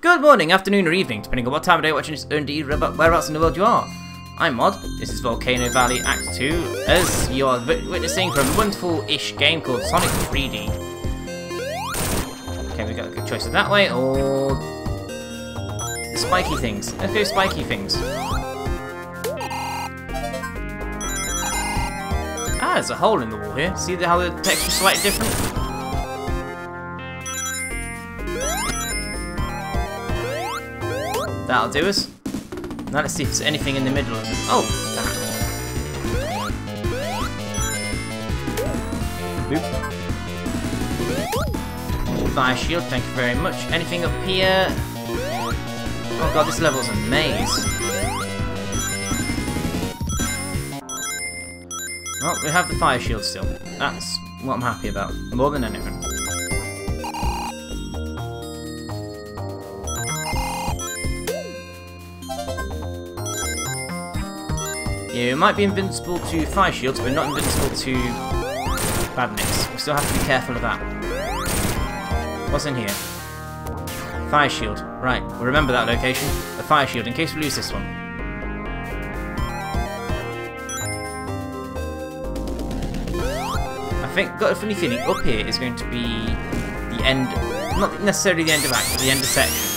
Good morning, afternoon, or evening, depending on what time of day you're watching this, or indeed whereabouts in the world you are. I'm Mod, this is Volcano Valley Act 2, as you are witnessing from a wonderful-ish game called Sonic 3D. Okay, we got a good choice of that way, or... The spiky things. Let's go spiky things. Ah, there's a hole in the wall here. See how the texture's slightly different? That'll do us. Now let's see if there's anything in the middle of. Oh. Boop. Fire shield, thank you very much. Anything up here? Oh god, this level's a maze. Well, we have the fire shield still. That's what I'm happy about, more than anything. You might be invincible to fire shields, but not invincible to bad badniks. We still have to be careful of that. What's in here? Fire shield. Right, we'll remember that location. The fire shield, in case we lose this one. I think, got a funny feeling, up here is going to be the end, not necessarily the end of act, but the end of section.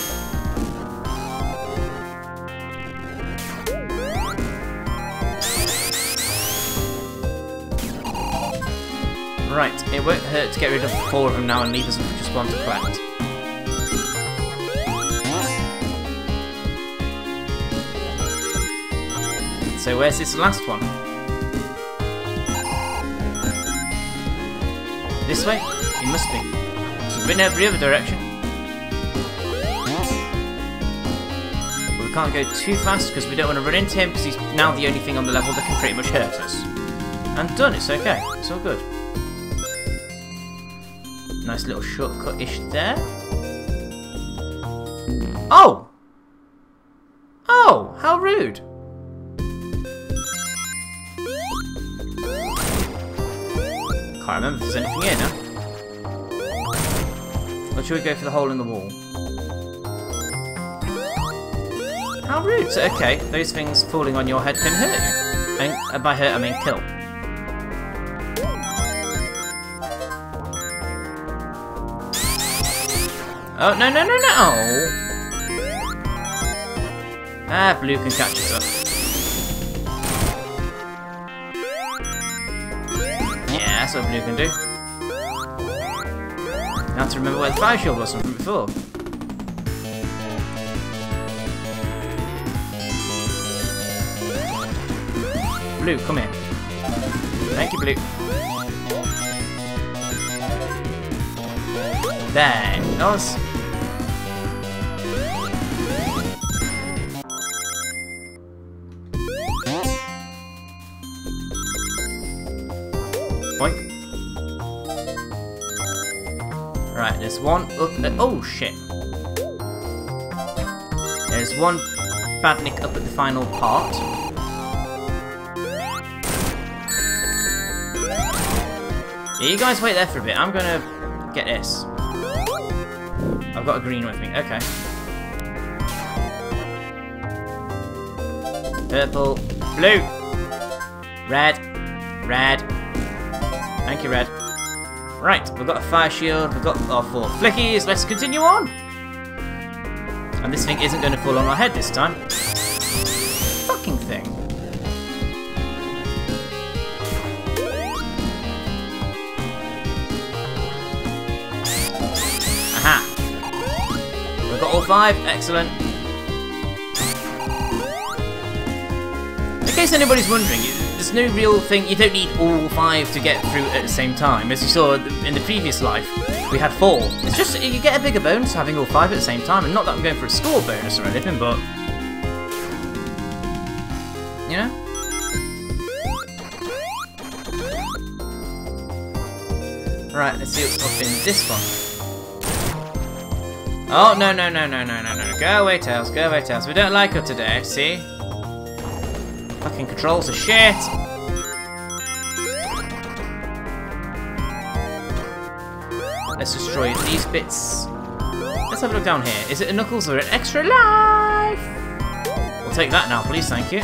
Right, it won't hurt to get rid of four of them now and leave us with just one to collect. So where's this last one? This way? It must be. We've been every other direction. But we can't go too fast because we don't want to run into him because he's now the only thing on the level that can pretty much hurt us. And done, it's okay. It's all good. Nice little shortcut-ish there. Oh! Oh, how rude. Can't remember if there's anything here now. Or should we go for the hole in the wall? How rude. So, okay, those things falling on your head can hurt you. And by hurt, I mean kill. Oh, no, no, no, no! Ah, blue can catch us up. Yeah, that's what blue can do. Now to remember where the fire shield was from before. Blue, come here. Thank you, Blue. There. Nice. Right, there's one up at- Oh, shit. There's one badnik up at the final part. Yeah, you guys wait there for a bit. I'm gonna get this. I've got a green with me. Okay. Purple. Blue. Red. Red. Thank you, Red. Right, we've got a fire shield, we've got our four flickies, let's continue on! And this thing isn't going to fall on our head this time. Five, excellent. In case anybody's wondering, there's no real thing, you don't need all five to get through at the same time. As you saw in the previous life, we had four. It's just, you get a bigger bonus having all five at the same time, and not that I'm going for a score bonus or anything, but... You know? Right, let's see what's up in this one. Oh, no, no, no, no, no, no, no. Go away, Tails, go away, Tails. We don't like her today, see? Fucking controls are shit! Let's destroy these bits let's have a look down here. Is it a Knuckles or an extra life? We'll take that now, please, thank you.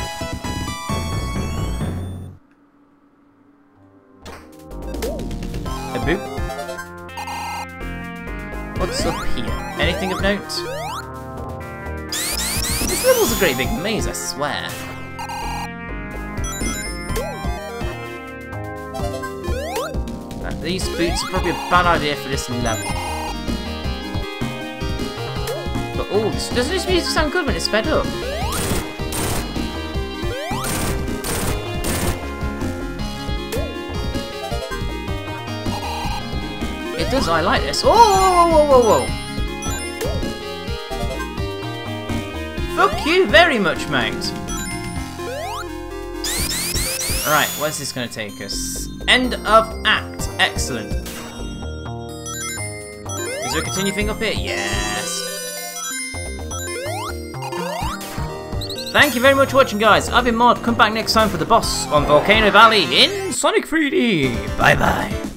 Anything of note? This level's a great big maze, I swear. These boots are probably a bad idea for this level. But oh, doesn't this music sound good when it's sped up? It does, I like this. Oh, whoa, whoa, whoa, whoa. Fuck you very much, mate. Alright, where's this going to take us? End of act. Excellent. Is there a continue thing up here? Yes. Thank you very much for watching, guys. I've been Mod. Come back next time for the boss on Volcano Valley in Sonic 3D. Bye-bye.